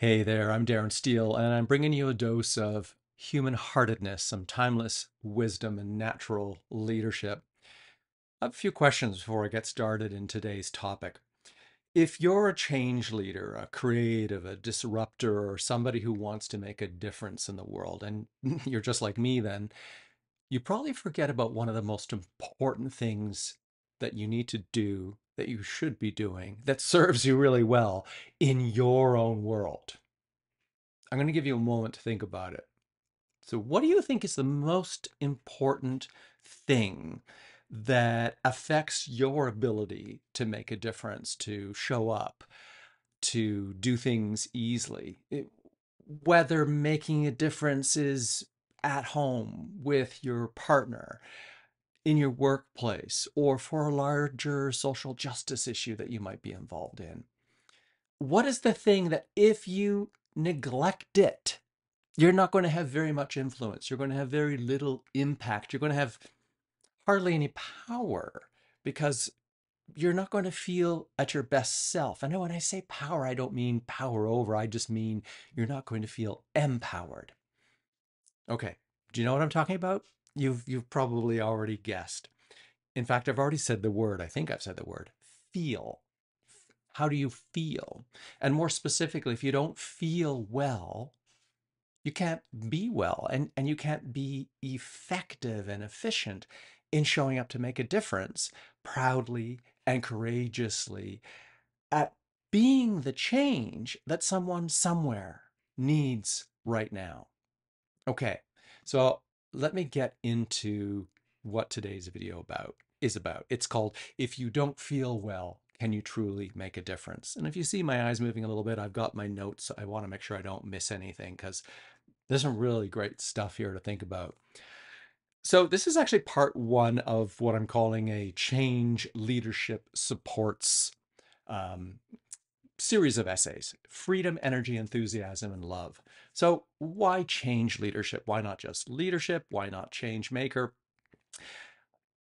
Hey there, I'm Darren Stehle, and I'm bringing you a dose of human heartedness, some timeless wisdom, and natural leadership. I have a few questions before I get started in today's topic. If you're a change leader, a creative, a disruptor, or somebody who wants to make a difference in the world, and you're just like me, then you probably forget about one of the most important things that you need to do, that you should be doing, that serves you really well in your own world. I'm going to give you a moment to think about it. So, what do you think is the most important thing that affects your ability to make a difference, to show up, to do things easily? It- whether making a difference is at home with your partner, in your workplace, or for a larger social justice issue that you might be involved in. What is the thing that if you neglect it, you're not going to have very much influence. You're going to have very little impact. You're going to have hardly any power because you're not going to feel at your best self. And when I say power, I don't mean power over, I just mean you're not going to feel empowered. Okay, do you know what I'm talking about? You've you've probably already guessed. In fact, I've already said the word. I think I've said the word feel. How do you feel? And more specifically, if you don't feel well, you can't be well and, and you can't be effective and efficient in showing up to make a difference proudly and courageously at being the change that someone somewhere needs right now. Okay, so let me get into what today's video about is about. It's called If You Don't Feel Well, Can You Truly Make a Difference? And if you see my eyes moving a little bit, I've got my notes. I want to make sure I don't miss anything because there's some really great stuff here to think about. So, this is actually part one of what I'm calling a change leadership supports um, series of essays freedom, energy, enthusiasm, and love. So, why change leadership? Why not just leadership? Why not change maker?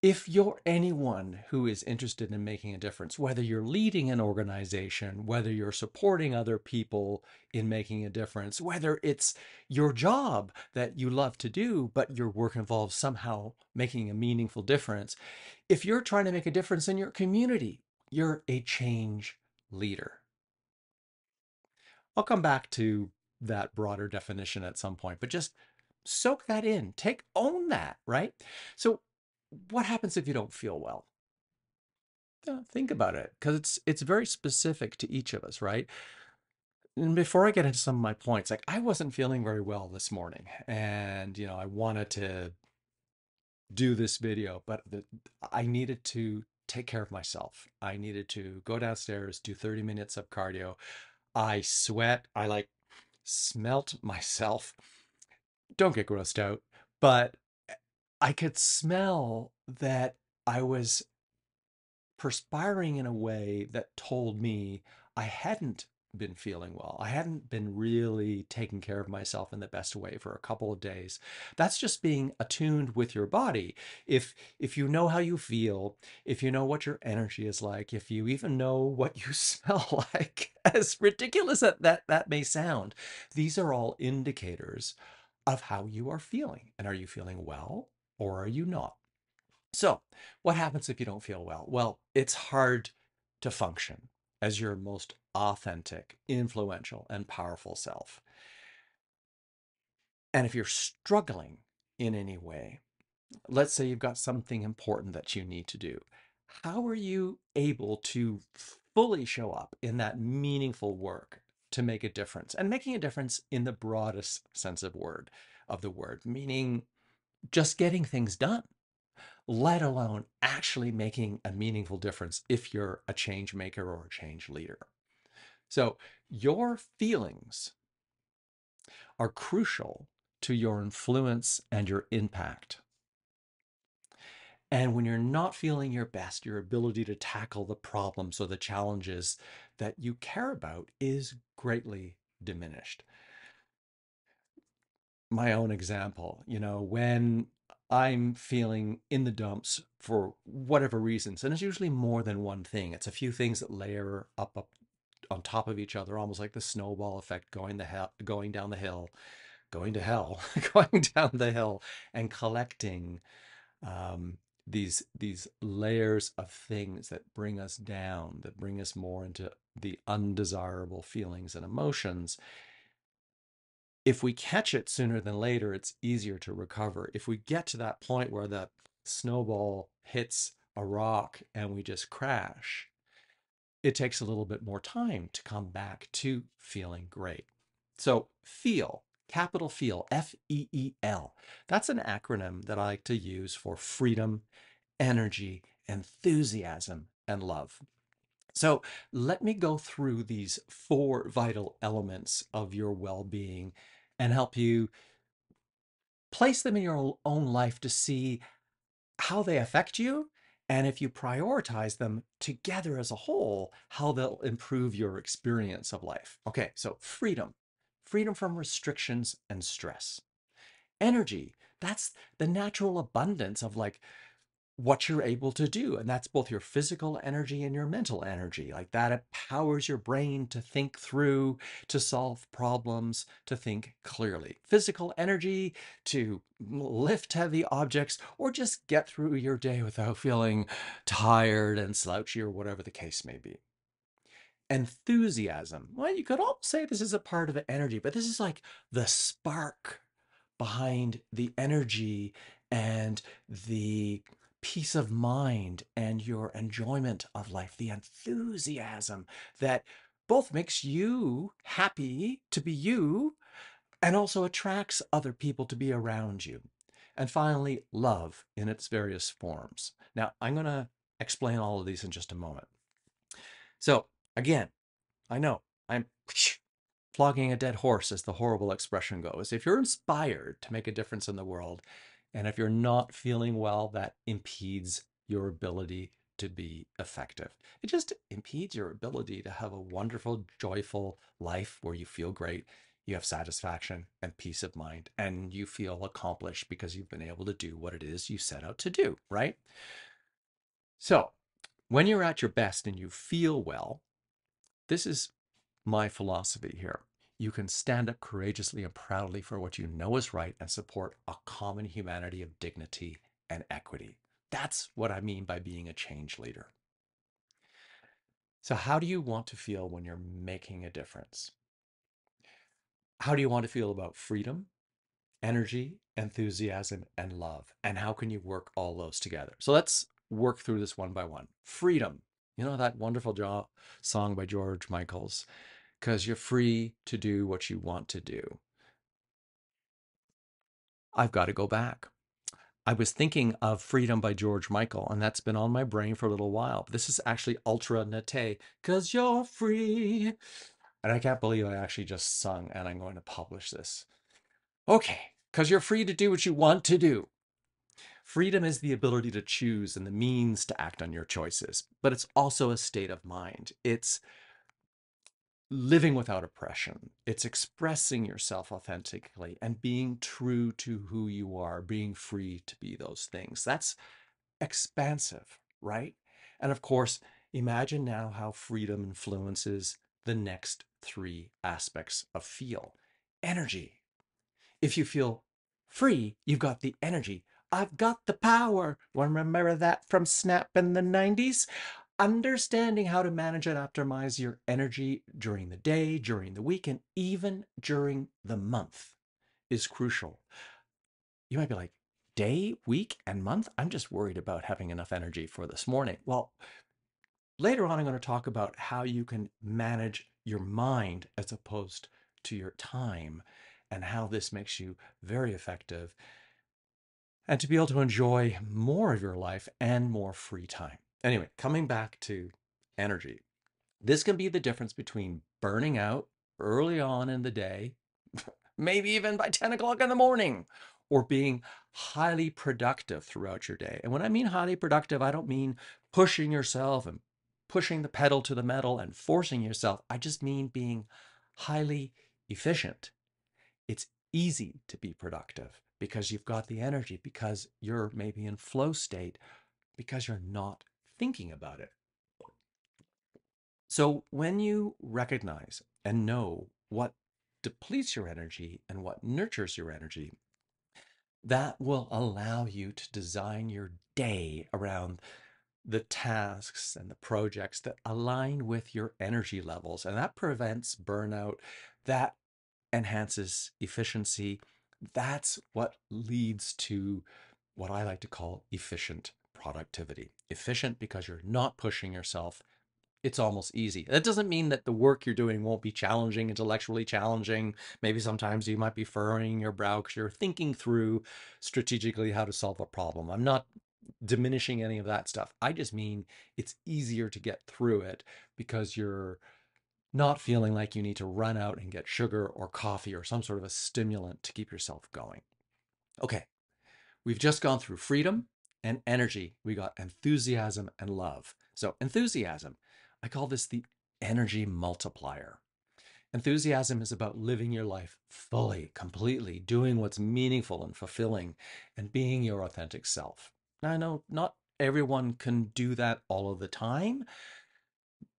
if you're anyone who is interested in making a difference, whether you're leading an organization, whether you're supporting other people in making a difference, whether it's your job that you love to do, but your work involves somehow making a meaningful difference, if you're trying to make a difference in your community, you're a change leader. I'll come back to that broader definition at some point, but just soak that in. Take own that, right? So what happens if you don't feel well? Think about it because it's it's very specific to each of us, right? And before I get into some of my points, like I wasn't feeling very well this morning, and you know I wanted to do this video, but the, I needed to take care of myself. I needed to go downstairs, do 30 minutes of cardio. I sweat. I like smelt myself. Don't get grossed out, but eh, I could smell that I was perspiring in a way that told me I hadn't been feeling well. I hadn't been really taking care of myself in the best way for a couple of days. That's just being attuned with your body. If if you know how you feel, if you know what your energy is like, if you even know what you smell like, as ridiculous as that that may sound, these are all indicators of how you are feeling. And are you feeling well or are you not? So, what happens if you don't feel well? Well, it's hard to function as your most authentic, influential, and powerful self. And if you're struggling in any way, let's say you've got something important that you need to do, how are you able to fully show up in that meaningful work to make a difference and making a difference in the broadest sense of word of the word, meaning just getting things done? Let alone actually making a meaningful difference if you're a change maker or a change leader. So, your feelings are crucial to your influence and your impact. And when you're not feeling your best, your ability to tackle the problems or the challenges that you care about is greatly diminished. My own example, you know, when I'm feeling in the dumps for whatever reasons. And it's usually more than one thing. It's a few things that layer up, up on top of each other, almost like the snowball effect going the hell, going down the hill, going to hell, going down the hill, and collecting um, these these layers of things that bring us down, that bring us more into the undesirable feelings and emotions. If we catch it sooner than later, it's easier to recover. If we get to that point where the snowball hits a rock and we just crash, it takes a little bit more time to come back to feeling great. So, feel, capital feel, F E E L. That's an acronym that I like to use for freedom, energy, enthusiasm, and love. So, let me go through these four vital elements of your well being and help you place them in your own life to see how they affect you and if you prioritize them together as a whole, how they'll improve your experience of life. Okay, so freedom, freedom from restrictions and stress. Energy, that's the natural abundance of like what you're able to do. And that's both your physical energy and your mental energy. Like that empowers your brain to think through, to solve problems, to think clearly. Physical energy to lift heavy objects or just get through your day without feeling tired and slouchy or whatever the case may be. Enthusiasm. Well, you could all say this is a part of the energy, but this is like the spark behind the energy and the peace of mind and your enjoyment of life, the enthusiasm that both makes you happy to be you and also attracts other people to be around you. And finally, love in its various forms. Now, I'm going to explain all of these in just a moment. So, again, I know I'm flogging a dead horse, as the horrible expression goes. If you're inspired to make a difference in the world, and if you're not feeling well, that impedes your ability to be effective. It just impedes your ability to have a wonderful, joyful life where you feel great, you have satisfaction and peace of mind, and you feel accomplished because you've been able to do what it is you set out to do, right? So, when you're at your best and you feel well, this is my philosophy here you can stand up courageously and proudly for what you know is right and support a common humanity of dignity and equity. That's what I mean by being a change leader. So, how do you want to feel when you're making a difference? How do you want to feel about freedom, energy, enthusiasm, and love? And how can you work all those together? So, let's work through this one by one. Freedom. You know that wonderful song by George Michaels because you're free to do what you want to do. I've got to go back. I was thinking of Freedom by George Michael, and that's been on my brain for a little while. This is actually Ultra Nate, because you're free. And I can't believe I actually just sung, and I'm going to publish this. Okay, because you're free to do what you want to do. Freedom is the ability to choose and the means to act on your choices, but it's also a state of mind. It's living without oppression. It's expressing yourself authentically and being true to who you are, being free to be those things. That's expansive, right? And of course, imagine now how freedom influences the next three aspects of feel energy. If you feel free, you've got the energy. I've got the power. Want to remember that from Snap in the 90s? Understanding how to manage and optimize your energy during the day, during the week, and even during the month is crucial. You might be like, day, week, and month? I'm just worried about having enough energy for this morning. Well, later on, I'm going to talk about how you can manage your mind as opposed to your time and how this makes you very effective and to be able to enjoy more of your life and more free time. Anyway, coming back to energy, this can be the difference between burning out early on in the day, maybe even by 10 o'clock in the morning, or being highly productive throughout your day. And when I mean highly productive, I don't mean pushing yourself and pushing the pedal to the metal and forcing yourself. I just mean being highly efficient. It's easy to be productive because you've got the energy, because you're maybe in flow state, because you're not thinking about it. So when you recognize and know what depletes your energy and what nurtures your energy, that will allow you to design your day around the tasks and the projects that align with your energy levels. And that prevents burnout. That enhances efficiency. That's what leads to what I like to call efficient productivity. Efficient because you're not pushing yourself. It's almost easy. That doesn't mean that the work you're doing won't be challenging, intellectually challenging. Maybe sometimes you might be furrowing your brow because you're thinking through strategically how to solve a problem. I'm not diminishing any of that stuff. I just mean it's easier to get through it because you're not feeling like you need to run out and get sugar or coffee or some sort of a stimulant to keep yourself going. Okay, we've just gone through freedom and energy. We got enthusiasm and love. So, enthusiasm, I call this the energy multiplier. Enthusiasm is about living your life fully, completely, doing what's meaningful and fulfilling, and being your authentic self. Now, I know not everyone can do that all of the time.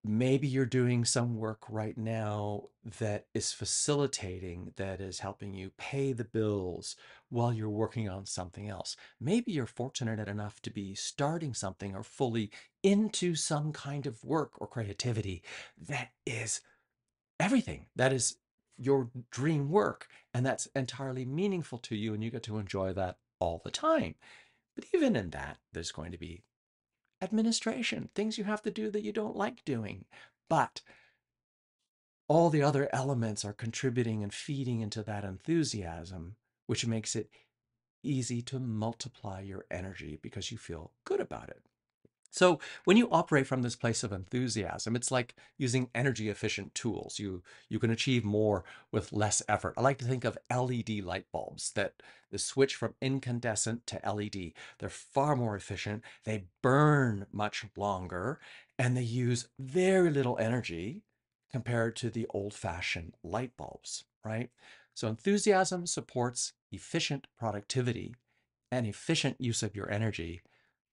Maybe you're doing some work right now that is facilitating, that is helping you pay the bills while you're working on something else. Maybe you're fortunate enough to be starting something or fully into some kind of work or creativity that is everything. That is your dream work, and that's entirely meaningful to you, and you get to enjoy that all the time. But even in that, there's going to be administration, things you have to do that you don't like doing. But all the other elements are contributing and feeding into that enthusiasm, which makes it easy to multiply your energy because you feel good about it. So when you operate from this place of enthusiasm, it's like using energy efficient tools. You you can achieve more with less effort. I like to think of LED light bulbs that the switch from incandescent to LED. They're far more efficient. They burn much longer and they use very little energy compared to the old-fashioned light bulbs, right? So enthusiasm supports efficient productivity and efficient use of your energy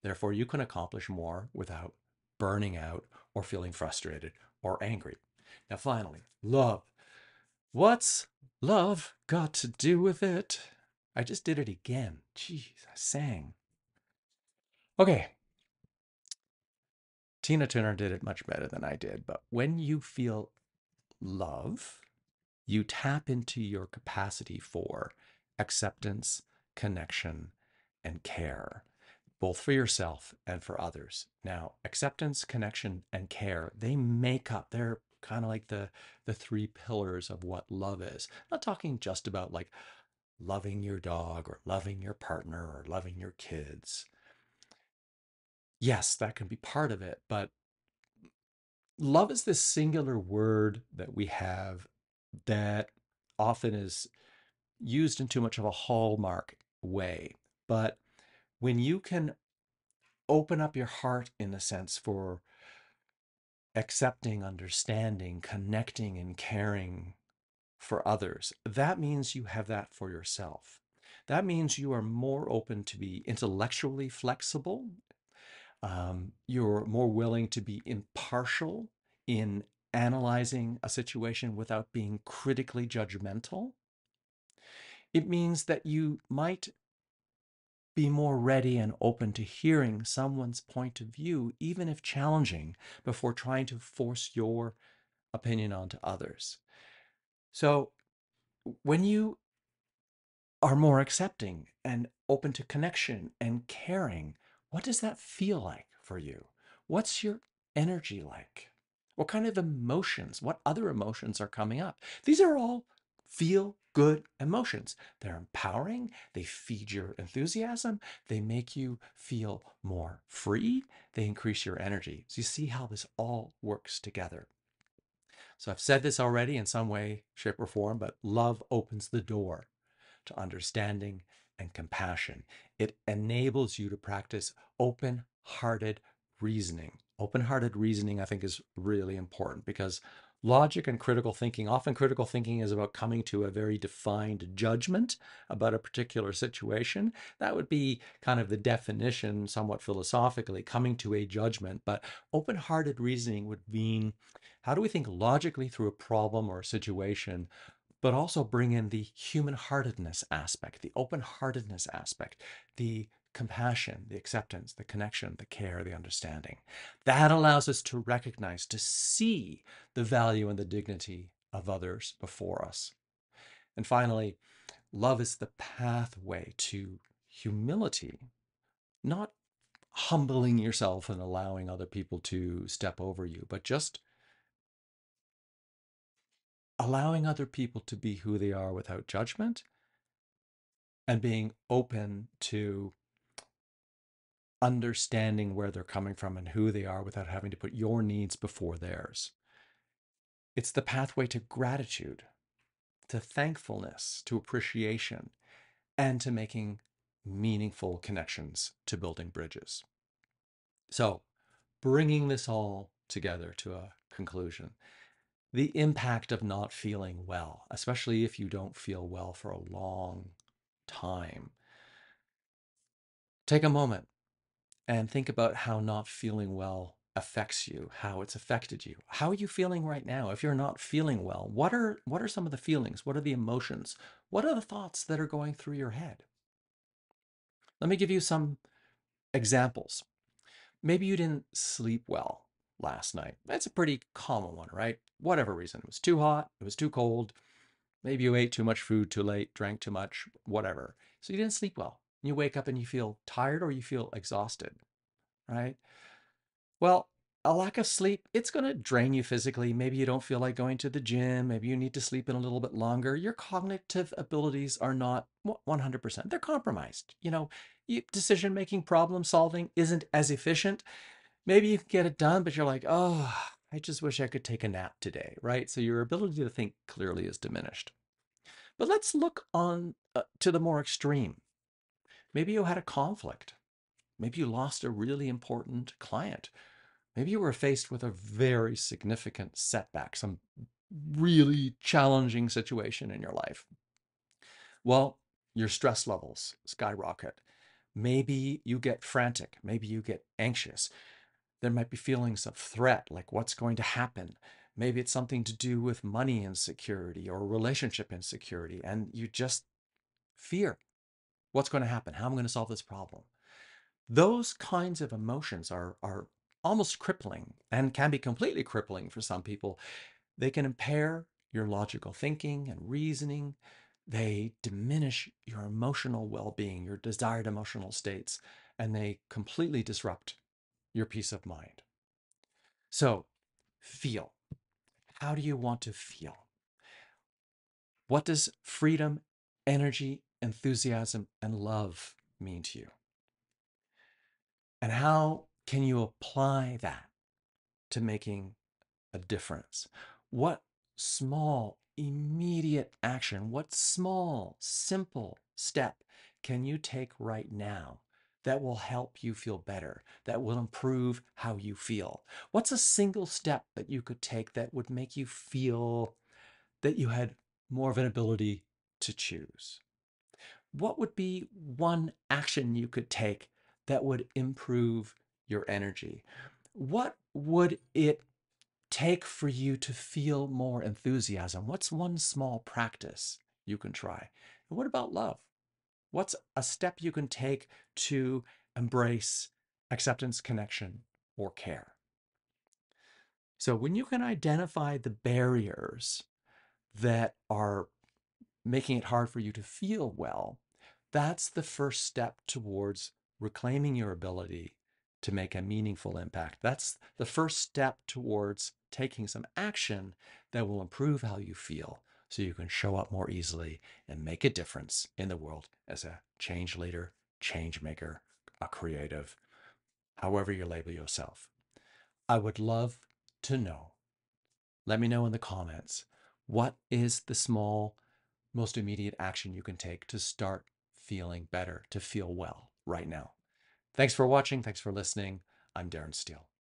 Therefore, you can accomplish more without burning out or feeling frustrated or angry. Now, finally, love. What's love got to do with it? I just did it again. Jeez, I sang. Okay. Tina Turner did it much better than I did, but when you feel love, you tap into your capacity for acceptance, connection, and care both for yourself and for others. Now, acceptance, connection, and care, they make up, they're kind of like the the three pillars of what love is. Not talking just about like loving your dog or loving your partner or loving your kids. Yes, that can be part of it, but love is this singular word that we have that often is used in too much of a hallmark way. But when you can open up your heart in a sense for accepting, understanding, connecting, and caring for others, that means you have that for yourself. That means you are more open to be intellectually flexible. Um, you're more willing to be impartial in analyzing a situation without being critically judgmental. It means that you might be more ready and open to hearing someone's point of view, even if challenging, before trying to force your opinion onto others. So, when you are more accepting and open to connection and caring, what does that feel like for you? What's your energy like? What kind of emotions, what other emotions are coming up? These are all feel good emotions. They're empowering, they feed your enthusiasm, they make you feel more free, they increase your energy. So you see how this all works together. So I've said this already in some way, shape, or form, but love opens the door to understanding and compassion. It enables you to practice open hearted reasoning. Open hearted reasoning, I think, is really important because Logic and critical thinking. Often, critical thinking is about coming to a very defined judgment about a particular situation. That would be kind of the definition, somewhat philosophically, coming to a judgment. But open hearted reasoning would mean how do we think logically through a problem or a situation, but also bring in the human heartedness aspect, the open heartedness aspect, the compassion, the acceptance, the connection, the care, the understanding. That allows us to recognize, to see the value and the dignity of others before us. And finally, love is the pathway to humility, not humbling yourself and allowing other people to step over you, but just allowing other people to be who they are without judgment and being open to understanding where they're coming from and who they are without having to put your needs before theirs. It's the pathway to gratitude, to thankfulness, to appreciation, and to making meaningful connections to building bridges. So, bringing this all together to a conclusion, the impact of not feeling well, especially if you don't feel well for a long time. Take a moment and think about how not feeling well affects you, how it's affected you. How are you feeling right now? If you're not feeling well, what are what are some of the feelings? What are the emotions? What are the thoughts that are going through your head? Let me give you some examples. Maybe you didn't sleep well last night. That's a pretty common one, right? Whatever reason. It was too hot, it was too cold. Maybe you ate too much food too late, drank too much, whatever. So you didn't sleep well you wake up and you feel tired or you feel exhausted, right? Well, a lack of sleep, it's going to drain you physically. Maybe you don't feel like going to the gym. Maybe you need to sleep in a little bit longer. Your cognitive abilities are not 100%. They're compromised. You know, decision making, problem solving isn't as efficient. Maybe you can get it done, but you're like, oh, I just wish I could take a nap today, right? So your ability to think clearly is diminished. But let's look on uh, to the more extreme. Maybe you had a conflict. Maybe you lost a really important client. Maybe you were faced with a very significant setback, some really challenging situation in your life. Well, your stress levels skyrocket. Maybe you get frantic. Maybe you get anxious. There might be feelings of threat, like what's going to happen. Maybe it's something to do with money insecurity or relationship insecurity, and you just fear. What's going to happen? How am I going to solve this problem? Those kinds of emotions are, are almost crippling and can be completely crippling for some people. They can impair your logical thinking and reasoning. They diminish your emotional well being, your desired emotional states, and they completely disrupt your peace of mind. So, feel. How do you want to feel? What does freedom, energy, enthusiasm, and love mean to you? And how can you apply that to making a difference? What small, immediate action, what small, simple step can you take right now that will help you feel better, that will improve how you feel? What's a single step that you could take that would make you feel that you had more of an ability to choose? What would be one action you could take that would improve your energy? What would it take for you to feel more enthusiasm? What's one small practice you can try? And what about love? What's a step you can take to embrace acceptance, connection, or care? So, when you can identify the barriers that are making it hard for you to feel well, that's the first step towards reclaiming your ability to make a meaningful impact. That's the first step towards taking some action that will improve how you feel so you can show up more easily and make a difference in the world as a change leader, change maker, a creative, however you label yourself. I would love to know. Let me know in the comments what is the small, most immediate action you can take to start feeling better, to feel well right now. Thanks for watching. Thanks for listening. I'm Darren Stehle.